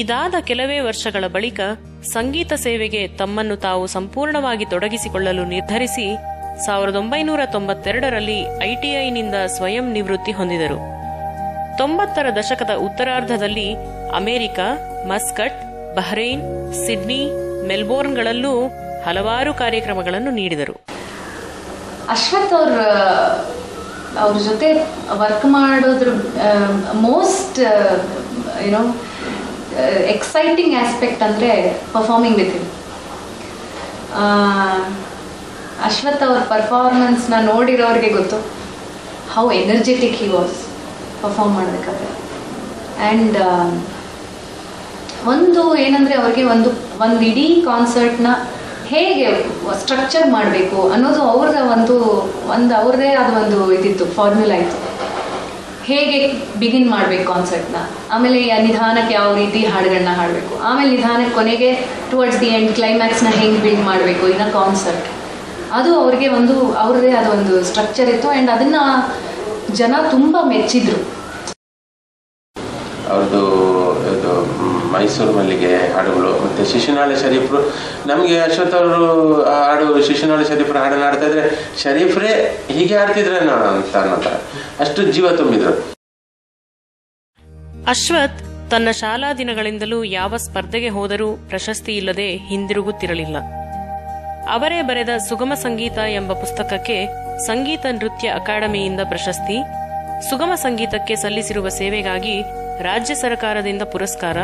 ಇದಾದ ಕೆಲವೇ ವರ್ಷಗಳ ಬಳಿಕ ಸಂಗೀತ ಸೇವೆಗೆ ತಮ್ಮನ್ನು ತಾವು ಸಂಪೂರ್ಣವಾಗಿ ತೊಡಗಿಸಿಕೊಳ್ಳಲು ನಿರ್ಧರಿಸಿ ಸಾವಿರದ ಒಂಬೈನೂರ ತೊಂಬತ್ತೆರಡರಲ್ಲಿ ಐಟಿಐನಿಂದ ಸ್ವಯಂ ನಿವೃತ್ತಿ ಹೊಂದಿದರು. ತೊಂಬತ್ತರ ದಶಕದ ಉತ್ತರಾರ್ಧದಲ್ಲಿ ಅಮೆರಿಕ, ಮಸ್ಕಟ್, ಬಹ್ರೈನ್, ಸಿಡ್ನಿ, ಮೆಲ್ಬೋರ್ನ್ಗಳಲ್ಲೂ ಹಲವಾರು ಕಾರ್ಯಕ್ರಮಗಳನ್ನು ನೀಡಿದರು. ಅಶ್ವಥ್ ಅವ್ರ ಅವ್ರ ಜೊತೆ ವರ್ಕ್ ಮಾಡೋದ್ರ most you know exciting aspect ಅಂದರೆ ಪರ್ಫಾರ್ಮಿಂಗ್ ವಿತ್ ಹಿಮ್ ಅಶ್ವಥ್ ಅವ್ರ ಪರ್ಫಾರ್ಮೆನ್ಸ್ನ ನೋಡಿರೋರಿಗೆ ಗೊತ್ತು. How energetic he was perform ಮಾಡಬೇಕಾದ್ರೆ. ಆ್ಯಂಡ್ ಒಂದು ಏನಂದರೆ ಅವ್ರಿಗೆ ಒಂದು ಒಂದು ಇಡೀ ಕಾನ್ಸರ್ಟ್ನ ಹೇಗೆ ಸ್ಟ್ರಕ್ಚರ್ ಮಾಡಬೇಕು ಅನ್ನೋದು ಅವ್ರದ ಒಂದು ಒಂದು ಅವ್ರದ್ದೇ ಆದ ಒಂದು ಇದಿತ್ತು ಫಾರ್ಮ್ಯುಲಾ ಇತ್ತು. ಹೇಗೆ ಬಿಗಿನ್ ಮಾಡಬೇಕು ಕಾನ್ಸರ್ಟ್ನ ಆಮೇಲೆ ನಿಧಾನಕ್ಕೆ ಯಾವ ರೀತಿ ಹಾಡುಗಳನ್ನ ಹಾಡಬೇಕು? ಆಮೇಲೆ ನಿಧಾನಕ್ಕೆ ಕೊನೆಗೆ ಟುವರ್ಡ್ಸ್ ದಿ ಎಂಡ್ ಕ್ಲೈಮ್ಯಾಕ್ಸ್ನ ಹೆಂಗೆ ಬಿಲ್ಡ್ ಮಾಡಬೇಕು? ಇನ್ನ ಕಾನ್ಸರ್ಟ್ ಅದು ಅವ್ರಿಗೆ ಒಂದು, ಅವ್ರದ್ದೇ ಒಂದು ಸ್ಟ್ರಕ್ಚರ್ ಇತ್ತು ಆ್ಯಂಡ್ ಅದನ್ನು ಜನ ತುಂಬ ಮೆಚ್ಚಿದ್ರು. ಅವ್ರದ್ದು ಮೈಸೂರು ಮಲ್ಲಿಗೆ ಹಾಡುಗಳು ಮತ್ತೆ ಶಿಶುನಾಳ ಶರೀಫ್ರು. ನಮಗೆ ಅಶ್ವಥ್ ಅವರು ಹಾಡು ಶಿಶುನಾಳ ಶರೀಫ್ರ ಹಾಡನ್ನ ಹಾಡ್ತಾ ಇದ್ರೆ ಶರೀಫ್ರೇ ಹೀಗೆ ಆಡ್ತಿದ್ರೆ ಅಂತ ಅನ್ನೋ ಅಷ್ಟು ಜೀವ ತುಂಬಿದ್ರು. ಅಶ್ವಥ್ ತನ್ನ ಶಾಲಾ ದಿನಗಳಿಂದಲೂ ಯಾವ ಸ್ಪರ್ಧೆಗೆ ಹೋದರೂ ಪ್ರಶಸ್ತಿ ಇಲ್ಲದೆ ಹಿಂದಿರುಗುತ್ತಿರಲಿಲ್ಲ. ಅವರೇ ಬರೆದ ಸುಗಮ ಸಂಗೀತ ಎಂಬ ಪುಸ್ತಕಕ್ಕೆ ಸಂಗೀತ ನೃತ್ಯ ಅಕಾಡೆಮಿಯಿಂದ ಪ್ರಶಸ್ತಿ, ಸುಗಮ ಸಂಗೀತಕ್ಕೆ ಸಲ್ಲಿಸಿರುವ ಸೇವೆಗಾಗಿ ರಾಜ್ಯ ಸರ್ಕಾರದಿಂದ ಪುರಸ್ಕಾರ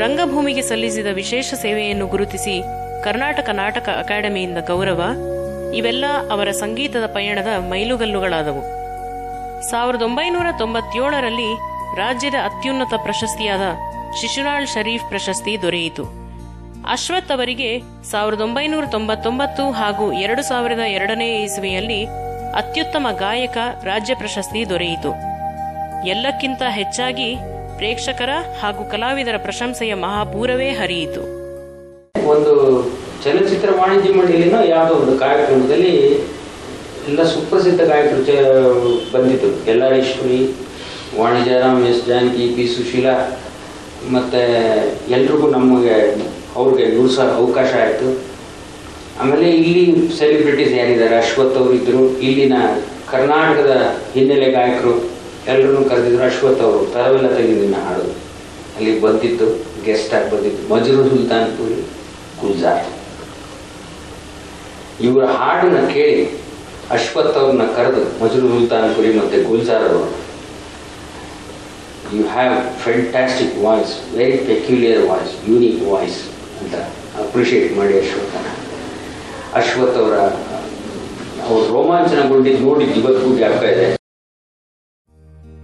ರಂಗಭೂಮಿಗೆ ಸಲ್ಲಿಸಿದ ವಿಶೇಷ ಸೇವೆಯನ್ನು ಗುರುತಿಸಿ ಕರ್ನಾಟಕ ನಾಟಕ ಅಕಾಡೆಮಿಯಿಂದ ಗೌರವ, ಇವೆಲ್ಲ ಅವರ ಸಂಗೀತದ ಪಯಣದ ಮೈಲುಗಲ್ಲುಗಳಾದವು. ಸಾವಿರದ ಒಂಬೈನೂರ ತೊಂಬತ್ತೇಳರಲ್ಲಿ ರಾಜ್ಯದ ಅತ್ಯುನ್ನತ ಪ್ರಶಸ್ತಿಯಾದ ಶಿಶುನಾಳ್ ಶರೀಫ್ ಪ್ರಶಸ್ತಿ ದೊರೆಯಿತು. ಅಶ್ವಥ್ ಅವರಿಗೆ ಸಾವಿರದ ಒಂಬೈನೂರ ತೊಂಬತ್ತೊಂಬತ್ತು ಹಾಗೂ ಎರಡು ಸಾವಿರದ ಎರಡನೇ ಇಸವಿಯಲ್ಲಿ ಅತ್ಯುತ್ತಮ ಗಾಯಕ, ರಾಜ್ಯ ಪ್ರಶಸ್ತಿ ದೊರೆಯಿತು. ಎಲ್ಲಕ್ಕಿಂತ ಹೆಚ್ಚಾಗಿ ಪ್ರೇಕ್ಷಕರ ಹಾಗೂ ಕಲಾವಿದರ ಪ್ರಶಂಸೆಯ ಮಹಾಪೂರವೇ ಹರಿಯಿತು. ಒಂದು ಚಲನಚಿತ್ರ ವಾಣಿಜ್ಯ ಮಂಡಳಿನ ಯಾವುದೋ ಒಂದು ಕಾರ್ಯಕ್ರಮದಲ್ಲಿ ಎಲ್ಲ ಸುಪ್ರಸಿದ್ಧ ಗಾಯಕರು ಬಂದಿತ್ತು. ವಾಣಿಜ್ಯ ವಾಣಿಜ್ಯರಾಮ್ ಎಸ್ ಜಾನಕಿ ಪಿ ಸುಶೀಲಾ, ಮತ್ತು ಎಲ್ರಿಗೂ ನಮಗೆ ಅವ್ರಿಗೆ ನುಡಿಸೋ ಅವಕಾಶ ಆಯಿತು. ಆಮೇಲೆ ಇಲ್ಲಿ ಸೆಲೆಬ್ರಿಟೀಸ್ ಯಾರಿದ್ದಾರೆ? ಅಶ್ವಥ್ ಅವರು ಇದ್ದರು ಇಲ್ಲಿನ ಕರ್ನಾಟಕದ ಹಿನ್ನೆಲೆ ಗಾಯಕರು ಎಲ್ಲರನ್ನೂ ಕರೆದಿದ್ರು ಅಶ್ವಥ್ ಅವರು, ತರವೆಲ್ಲ ತೆಗೆದಿನ ಹಾಡು. ಅಲ್ಲಿ ಬಂದಿತ್ತು ಗೆಸ್ಟ್ ಆಗಿ ಬಂದಿತ್ತು ಮಜರು ಸುಲ್ತಾನ್ಪುರಿ ಗುಲ್ಜಾರ್. ಇವರ ಹಾಡನ್ನ ಕೇಳಿ ಅಶ್ವಥ್ ಅವ್ರನ್ನ ಕರೆದು ಮಜರು ಸುಲ್ತಾನ್ಪುರಿ ಮತ್ತೆ ಗುಲ್ಜಾರ್ ಅವರು you have fantastic voice very peculiar voice unique voice ಅಂತ ಅಪ್ರಿಷಿಯೇಟ್ ಮಾಡಿ ಅಶ್ವಥನ. ಅಶ್ವಥ್ ಅವರ, ಅವ್ರ ರೋಮಾಂಚನಗೊಂಡಿದ್ದು ನೋಡಿದ್ದು ಇವತ್ತಿಗೂ ಜ್ಞಾಪಕ ಇದೆ.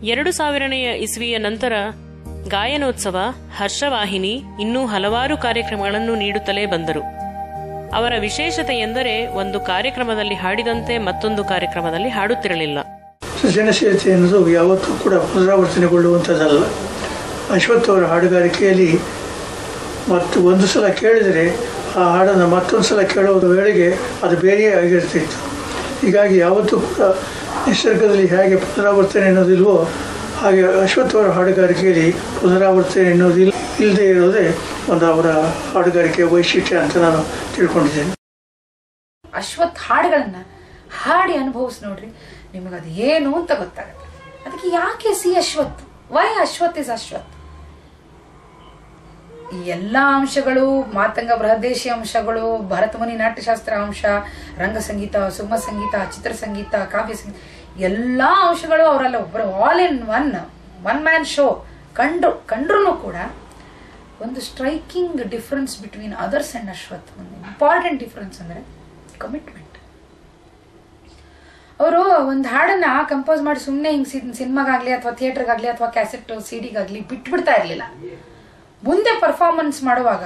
ಎರಡು ಸಾವಿರನೆಯ ಇಸ್ವಿಯ ನಂತರ ಗಾಯನೋತ್ಸವ, ಹರ್ಷವಾಹಿನಿ, ಇನ್ನೂ ಹಲವಾರು ಕಾರ್ಯಕ್ರಮಗಳನ್ನು ನೀಡುತ್ತಲೇ ಬಂದರು. ಅವರ ವಿಶೇಷತೆ ಎಂದರೆ ಒಂದು ಕಾರ್ಯಕ್ರಮದಲ್ಲಿ ಹಾಡಿದಂತೆ ಮತ್ತೊಂದು ಕಾರ್ಯಕ್ರಮದಲ್ಲಿ ಹಾಡುತ್ತಿರಲಿಲ್ಲ. ಸೃಜನಶೀಲತೆ ಎನ್ನುವುದು ಯಾವತ್ತೂ ಕೂಡ ಪುನರಾವರ್ತನೆಗೊಳ್ಳುವಂಥದ್ದಲ್ಲ. ಅಶ್ವಥ್ ಅವರ ಹಾಡುಗಾರಿಕೆಯಲ್ಲಿ ಮತ್ತು ಒಂದು ಸಲ ಕೇಳಿದರೆ ಆ ಹಾಡನ್ನು ಮತ್ತೊಂದು ಸಲ ಕೇಳುವ ವೇಳೆಗೆ ಅದು ಬೇರೆಯೇ ಆಗಿರ್ತಿತ್ತು. ಹೀಗಾಗಿ ಯಾವತ್ತೂ ಕೂಡ ನಿಸರ್ಗದಲ್ಲಿ ಹೇಗೆ ಪುನರಾವರ್ತನೆ ಅನ್ನೋದಿಲ್ವೋ ಹಾಗೆ ಅಶ್ವಥ್ ಅವರ ಹಾಡುಗಾರಿಕೆಯಲ್ಲಿ ಪುನರಾವರ್ತನೆ ಎನ್ನುವುದಿಲ್ಲ ಇಲ್ಲದೆ ಇರೋದೇ ಒಂದು ಅವರ ಹಾಡುಗಾರಿಕೆಯ ವೈಶಿಷ್ಟ್ಯ ಅಂತ ನಾನು ತಿಳ್ಕೊಂಡಿದ್ದೇನೆ. ಅಶ್ವಥ್ ಹಾಡುಗಳನ್ನ ಹಾಡಿ ಅನುಭವಿಸಿ ನೋಡ್ರಿ ನಿಮಗೆ ಅದು ಏನು ಅಂತ ಗೊತ್ತಾಗುತ್ತೆ ಅದಕ್ಕೆ ಯಾಕೆ see Ashwath why Ashwath is Ashwath ಈ ಎಲ್ಲ ಅಂಶಗಳು, ಮಾತಂಗ ಬೃಹದೇಶಿ ಅಂಶಗಳು, ಭರತಮುನಿ ನಾಟ್ಯಶಾಸ್ತ್ರ ಅಂಶ ರಂಗ ಸಂಗೀತ ಸುಮ್ಮ ಸಂಗೀತ ಚಿತ್ರ ಸಂಗೀತ ಕಾವ್ಯ ಸಂಗೀತ ಎಲ್ಲ ಅಂಶಗಳು ಅವರಲ್ಲ ಒಬ್ಬರು all in one one man show ಕಂಡು ಕಂಡ್ರೂ ಕೂಡ ಒಂದು striking difference between others and Ashwath, ಒಂದು ಇಂಪಾರ್ಟೆಂಟ್ ಡಿಫ್ರೆನ್ಸ್ ಅಂದರೆ ಕಮಿಟ್ಮೆಂಟ್ ಅವರು ಒಂದು ಹಾಡನ್ನ ಕಂಪೋಸ್ ಮಾಡಿ ಸುಮ್ಮನೆ ಹಿಂಗೆ ಸಿನಿಮಾಗಾಗಲಿ ಅಥವಾ ಥಿಯೇಟ್ರಿಗಾಗಲಿ ಅಥವಾ ಕ್ಯಾಸೆಟ್ ಸಿಡಿಗಾಗಲಿ ಬಿಟ್ಬಿಡ್ತಾ ಇರ್ಲಿಲ್ಲ. ಮುಂದೆ ಪರ್ಫಾರ್ಮೆನ್ಸ್ ಮಾಡುವಾಗ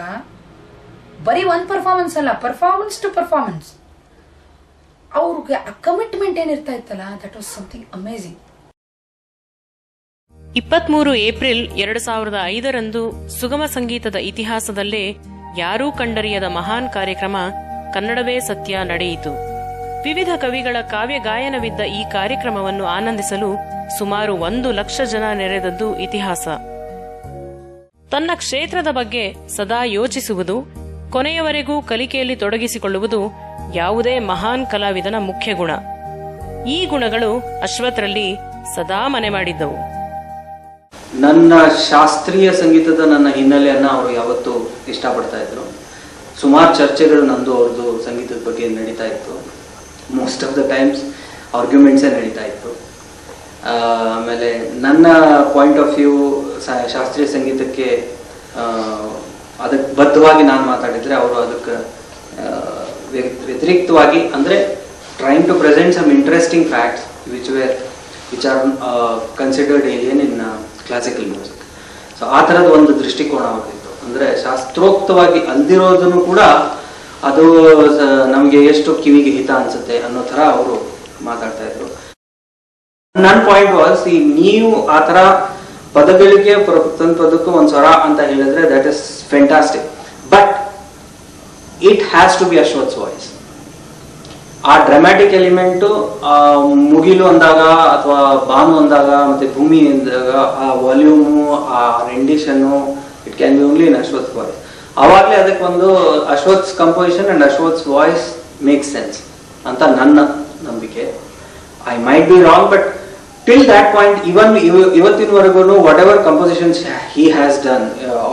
ಬರೀ ಒಂದು ಪರ್ಫಾರ್ಮೆನ್ಸ್ ಅಲ್ಲ ಪರ್ಫಾರ್ಮೆನ್ಸ್ ಟು ಪರ್ಫಾರ್ಮೆನ್ಸ್ ಅವ್ರಿಗೆ ಆ ಕಮಿಟ್ಮೆಂಟ್ ಏನಿರ್ತಾ ಇತ್ತಲ್ಲ ದಟ್ ವಾಸ್ ಸಮಥಿಂಗ್ ಅಮೇಝಿಂಗ್ ಇಪ್ಪತ್ಮೂರು ಏಪ್ರಿಲ್ ಎರಡು ಸಾವಿರದ ಐದರಂದು ಸುಗಮ ಸಂಗೀತದ ಇತಿಹಾಸದಲ್ಲೇ ಯಾರೂ ಕಂಡರಿಯದ ಮಹಾನ್ ಕಾರ್ಯಕ್ರಮ ಕನ್ನಡವೇ ಸತ್ಯ ನಡೆಯಿತು. ವಿವಿಧ ಕವಿಗಳ ಕಾವ್ಯ ಗಾಯನವಿದ್ದ ಈ ಕಾರ್ಯಕ್ರಮವನ್ನು ಆನಂದಿಸಲು ಸುಮಾರು ಒಂದು ಲಕ್ಷ ಜನ ನೆರೆದದ್ದು ಇತಿಹಾಸ. ತನ್ನ ಕ್ಷೇತ್ರದ ಬಗ್ಗೆ ಸದಾ ಯೋಚಿಸುವುದು, ಕೊನೆಯವರೆಗೂ ಕಲಿಕೆಯಲ್ಲಿ ತೊಡಗಿಸಿಕೊಳ್ಳುವುದು ಯಾವುದೇ ಮಹಾನ್ ಕಲಾವಿದನ ಮುಖ್ಯ ಗುಣ. ಈ ಗುಣಗಳು ಅಶ್ವತ್ರಲ್ಲಿ ಸದಾ ಮನೆ ಮಾಡಿದ್ದವು. ನನ್ನ ಶಾಸ್ತ್ರೀಯ ಸಂಗೀತದ ನನ್ನ ಹಿನ್ನೆಲೆಯನ್ನ ಅವರು ಯಾವತ್ತು ಇಷ್ಟಪಡ್ತಾ ಇದ್ರು. ಸುಮಾರು ಚರ್ಚೆಗಳು ನಂದು ಅವ್ರದ್ದು ಸಂಗೀತದ ಬಗ್ಗೆ ನಡೀತಾ ಇತ್ತು. ಮೋಸ್ಟ್ ಆಫ್ ದ ಟೈಮ್ಸ್ ಆರ್ಗ್ಯುಮೆಂಟ್ಸೇ ನಡೀತಾ ಇತ್ತು. ಆಮೇಲೆ ನನ್ನ ಪಾಯಿಂಟ್ ಆಫ್ ವ್ಯೂ ಶಾಸ್ತ್ರೀಯ ಸಂಗೀತಕ್ಕೆ ಅದಕ್ಕೆ ಬದ್ಧವಾಗಿ ನಾನು ಮಾತಾಡಿದರೆ ಅವರು ಅದಕ್ಕೆ ವ್ಯತಿರಿಕ್ತವಾಗಿ ಅಂದರೆ trying to present some interesting facts which were which are considered alien in classical music so ಆ ಥರದ ಒಂದು ದೃಷ್ಟಿಕೋನ ಆಗಿತ್ತು ಅಂದರೆ ಶಾಸ್ತ್ರೋಕ್ತವಾಗಿ ಅಲ್ದಿರೋದನ್ನು ಕೂಡ ಅದು ನಮಗೆ ಎಷ್ಟು ಕಿವಿಗೆ ಹಿತ ಅನ್ಸುತ್ತೆ ಅನ್ನೋ ಥರ ಅವರು ಮಾತಾಡ್ತಾ ಇದ್ರು. ನನ್ನ ಪಾಯಿಂಟ್ ವಾಸ್ ಈ ನೀವು ಆ ತರ ಪದಗಳಿಗೆ ಪ್ರತಿಯೊಂದು ಪದಕ್ಕೂ ಒಂದ್ ಸ್ವರ ಅಂತ ಹೇಳಿದ್ರೆ that is fantastic but it has to be Ashwath's voice ಆ ಡ್ರಾಮ್ಯಾಟಿಕ್ ಎಲಿಮೆಂಟು ಮುಗಿಲು ಅಂದಾಗ ಅಥವಾ ಬಾನು ಅಂದಾಗ ಮತ್ತೆ ಭೂಮಿ ಅಂದಾಗ ಆ ವಾಲ್ಯೂಮು ಆ rendition it can be only in Ashwath's voice ಅವಾಗಲೇ ಅದಕ್ಕೆ ಒಂದು Ashwath's composition and Ashwath's voice make sense ಅಂತ ನನ್ನ ನಂಬಿಕೆ. I might be wrong but till that point even ಇವತ್ತಿನವರೆಗೂ whatever compositions he has done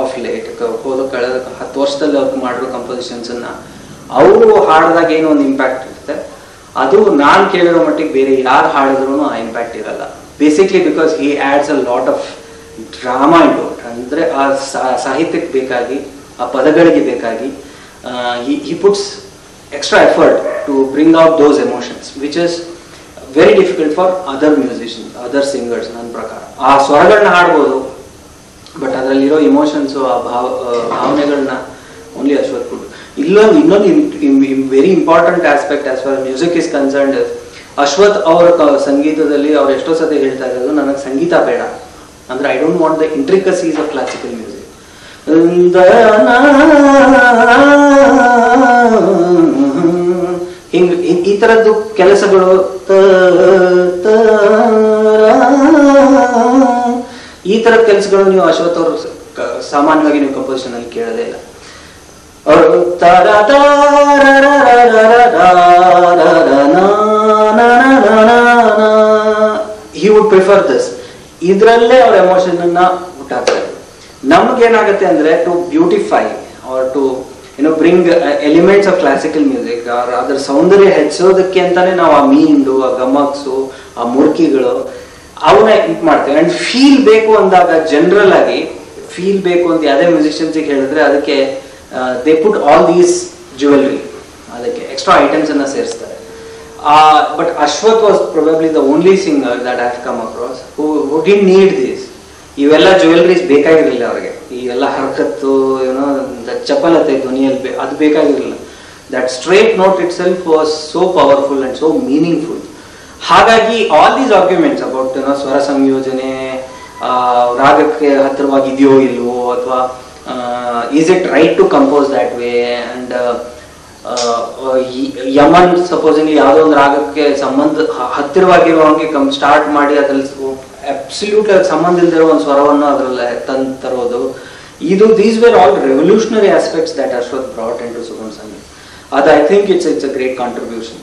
of late ಹೋದ ಕಳೆದ ಹತ್ತು ವರ್ಷದಲ್ಲಿ ಅವ್ರು ಮಾಡಿರೋ ಕಂಪೋಸಿಷನ್ಸ್ ಅನ್ನ ಅವರು ಹಾಡಿದಾಗ ಏನೋ ಒಂದು ಇಂಪ್ಯಾಕ್ಟ್ ಇರುತ್ತೆ. ಅದು ನಾನು ಕೇಳಿರೋ ಮಟ್ಟಿಗೆ ಬೇರೆ ಯಾರು ಹಾಡಿದ್ರು ಆ ಇಂಪ್ಯಾಕ್ಟ್ ಇರಲ್ಲ. Basically because he adds a lot of drama into ಅಂದ್ರೆ ಆ ಸಾಹಿತ್ಯಕ್ಕೆ ಬೇಕಾಗಿ, ಆ ಪದಗಳಿಗೆ ಬೇಕಾಗಿ he puts extra effort to bring out those emotions which is very difficult for other musician other singers ನನ್ನ ಪ್ರಕಾರ. ಆ ಸ್ವರಗಳನ್ನ ಹಾಡ್ಬೋದು ಬಟ್ ಅದರಲ್ಲಿರೋ ಇಮೋಷನ್ಸು ಆ ಭಾವ ಭಾವನೆಗಳನ್ನ ಓನ್ಲಿ ಅಶ್ವತ್ ಕುಡ್ ಇಲ್ಲೊಂದು, ಇನ್ನೊಂದು very important aspect as far music is concerned Ashwath ಅವರ ಸಂಗೀತದಲ್ಲಿ ಅವ್ರು ಎಷ್ಟೋ ಸತಿ ಹೇಳ್ತಾ ಇರೋದು, ನನಗೆ ಸಂಗೀತ ಬೇಡ. ಅಂದ್ರೆ I don't want the intricacies of classical music ಹಿಂಗ್ ಈ ತರದ್ದು ಕೆಲಸಗಳು ಈ ತರ ಕೆಲಸಗಳು ನೀವು ಅಶ್ವಥ್ ಅವರು ಸಾಮಾನ್ಯವಾಗಿ ನೀವು ಕಂಪೋಸಿಷನ್ ಅಲ್ಲಿ ಕೇಳದೇ ಇಲ್ಲ ಅವರು ಹಿ ವುಡ್ ಪ್ರಿಫರ್ ದಿಸ್ ಇದರಲ್ಲೇ ಅವ್ರ ಎಮೋಷನ್ ಅನ್ನ ಹುಟ್ಟಾಕ್ತಾರೆ ಏನಾಗುತ್ತೆ ಅಂದ್ರೆ ಟು ಬ್ಯೂಟಿಫೈ ಆರ್ ಟು ಏನೋ bring elements of classical music ಅದರ ಸೌಂದರ್ಯ ಹೆಚ್ಚೋದಕ್ಕೆ ಅಂತಾನೆ ನಾವು ಆ ಮೀಂಡು ಆ ಗಮಕ್ಸು ಆ ಮುರ್ಕಿಗಳು, ಅವನ್ನ ಇದು ಮಾಡ್ತೇವೆ. ಅಂಡ್ ಫೀಲ್ ಬೇಕು ಅಂದಾಗ ಜನರಲ್ ಆಗಿ ಫೀಲ್ ಬೇಕು ಅಂತ ಯಾವುದೇ ಮ್ಯೂಸಿಷಿಯನ್ಸಿಗೆ ಹೇಳಿದ್ರೆ ಅದಕ್ಕೆ they put all these jewellery ಅದಕ್ಕೆ ಎಕ್ಸ್ಟ್ರಾ ಐಟಮ್ಸ್ ಅನ್ನ ಸೇರಿಸ್ತಾರೆ. But Ashwath was probably the only singer that have come across who didn't need this ಇವೆಲ್ಲ ಜ್ಯುವೆಲ್ರೀಸ್ ಬೇಕಾಗಿರಲಿಲ್ಲ ಅವ್ರಿಗೆ. ಈ ಎಲ್ಲ ಹರಕತ್ತು ಏನೋ ಚಪಲತೆ ಧ್ವನಿಯಲ್ಲಿ ಅದು ಬೇಕಾಗಿರಲಿಲ್ಲ. That straight note itself was so powerful and so meaningful ಹಾಗಾಗಿ ಆಲ್ ದೀಸ್ ಆರ್ಗ್ಯುಮೆಂಟ್ಸ್ ಅಬೌಟ್ ಏನೋ ಸ್ವರ ಸಂಯೋಜನೆ ರಾಗಕ್ಕೆ ಹತ್ತಿರವಾಗಿದೆಯೋ ಇಲ್ವೋ ಅಥವಾ is it right to compose that way and Yaman supposing ಯಾವುದೋ ಒಂದು ರಾಗಕ್ಕೆ ಸಂಬಂಧ ಹತ್ತಿರವಾಗಿರುವಂಗೆ ಕಮ್ ಸ್ಟಾರ್ಟ್ ಮಾಡಿ ಅದ್ರಲ್ಲಿ ಅಬ್ಸಲ್ಯೂಟ್ ಸಂಬಂಧ ಇಲ್ದಿರೋ ಒಂದು ಸ್ವರವನ್ನು ಅದರಲ್ಲಿ ತಂದು ತರೋದು. ಇದು these were all revolutionary aspects that Ashwath brought in to Sugam Sangeet ಅದು I think it's it's a great contribution